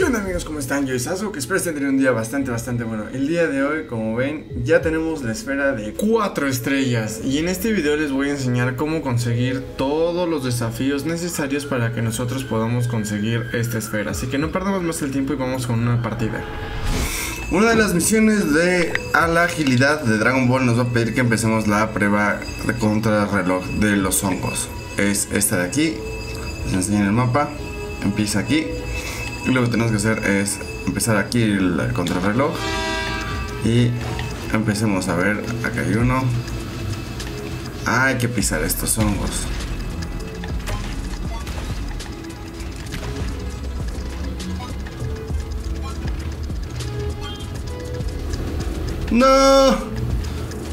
¿Qué amigos? ¿Cómo están? Yo soy que espero estén teniendo un día bastante, bastante bueno. El día de hoy, como ven, ya tenemos la esfera de 4 estrellas. Y en este video les voy a enseñar cómo conseguir todos los desafíos necesarios para que nosotros podamos conseguir esta esfera. Así que no perdamos más el tiempo y vamos con una partida. Una de las misiones de a la agilidad de Dragon Ball nos va a pedir que empecemos la prueba de contrarreloj de los hongos. Es esta de aquí. Les enseño el mapa. Empieza aquí lo que tenemos que hacer es empezar aquí el contrarreloj y empecemos a ver, acá hay uno. hay que pisar estos hongos. No,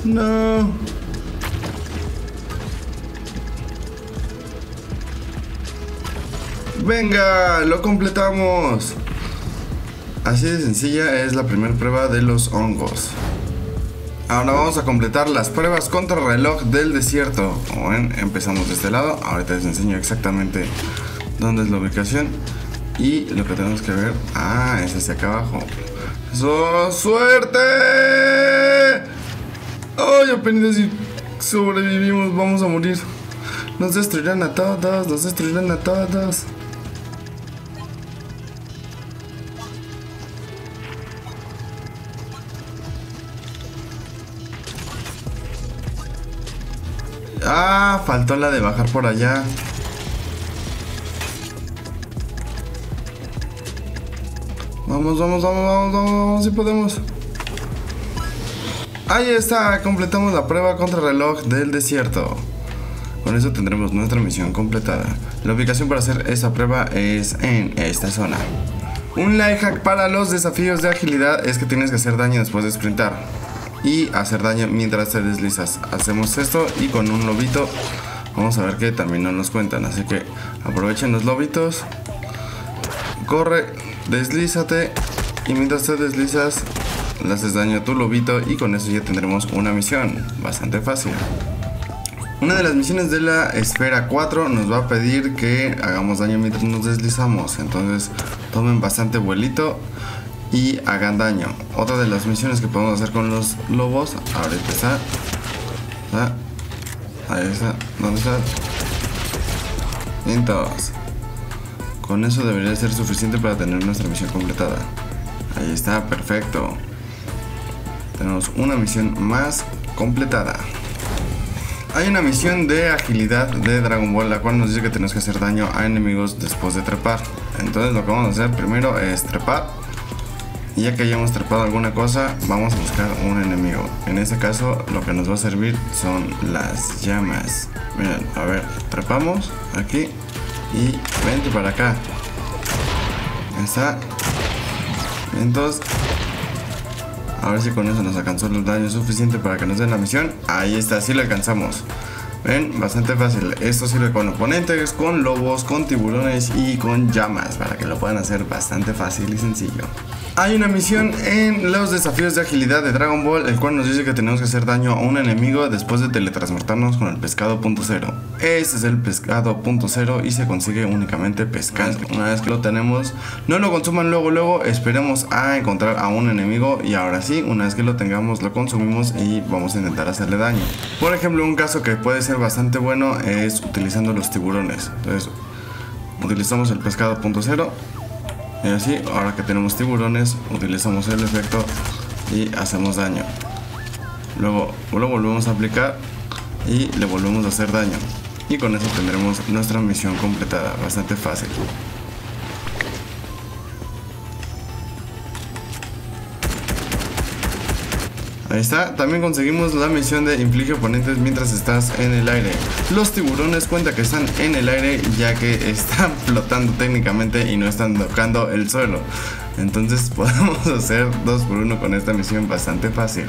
no. Venga, lo completamos. Así de sencilla es la primera prueba de los hongos. Ahora vamos a completar las pruebas contra reloj del desierto. Como empezamos de este lado. Ahorita les enseño exactamente dónde es la ubicación. Y lo que tenemos que ver. Ah, es hacia acá abajo. ¡So, ¡Suerte! ¡Ay, apenas si sobrevivimos! Vamos a morir. Nos destruirán a todos, nos destruirán a todos. Ah, faltó la de bajar por allá. Vamos, vamos, vamos, vamos, vamos, vamos, si podemos. Ahí está, completamos la prueba contra reloj del desierto. Con eso tendremos nuestra misión completada. La ubicación para hacer esta prueba es en esta zona. Un life hack para los desafíos de agilidad es que tienes que hacer daño después de sprintar y hacer daño mientras te deslizas. Hacemos esto y con un lobito vamos a ver que también no nos cuentan. Así que aprovechen los lobitos. Corre, deslízate y mientras te deslizas le haces daño a tu lobito y con eso ya tendremos una misión bastante fácil. Una de las misiones de la esfera 4 nos va a pedir que hagamos daño mientras nos deslizamos. Entonces tomen bastante vuelito y hagan daño. Otra de las misiones que podemos hacer con los lobos, ahorita está, ahí está, ¿dónde está? Entonces, con eso debería ser suficiente para tener nuestra misión completada. Ahí está, perfecto. Tenemos una misión más completada. Hay una misión de agilidad de Dragon Ball, la cual nos dice que tenemos que hacer daño a enemigos después de trepar. Entonces lo que vamos a hacer primero es trepar y ya que hayamos trepado alguna cosa, vamos a buscar un enemigo. En este caso, lo que nos va a servir son las llamas. Miren, a ver, trepamos aquí y vente para acá. Está. Entonces, a ver si con eso nos alcanzó el daño suficiente para que nos den la misión. Ahí está, sí lo alcanzamos. Bastante fácil. Esto sirve con oponentes, con lobos, con tiburones y con llamas para que lo puedan hacer bastante fácil y sencillo. Hay una misión en los desafíos de agilidad de Dragon Ball, el cual nos dice que tenemos que hacer daño a un enemigo después de teletransportarnos con el pescado punto cero. Este es el pescado punto cero y se consigue únicamente pescando. Una vez que lo tenemos, no lo consuman luego, luego esperemos a encontrar a un enemigo y ahora sí, una vez que lo tengamos, lo consumimos y vamos a intentar hacerle daño. Por ejemplo, un caso que puede bastante bueno es utilizando los tiburones. Entonces, utilizamos el pescado punto y así, ahora que tenemos tiburones, utilizamos el efecto y hacemos daño. Luego lo volvemos a aplicar y le volvemos a hacer daño. Y con eso tendremos nuestra misión completada, bastante fácil. Ahí está, también conseguimos la misión de inflige oponentes mientras estás en el aire. Los tiburones cuenta que están en el aire ya que están flotando técnicamente y no están tocando el suelo. Entonces podemos hacer 2 por 1 con esta misión bastante fácil.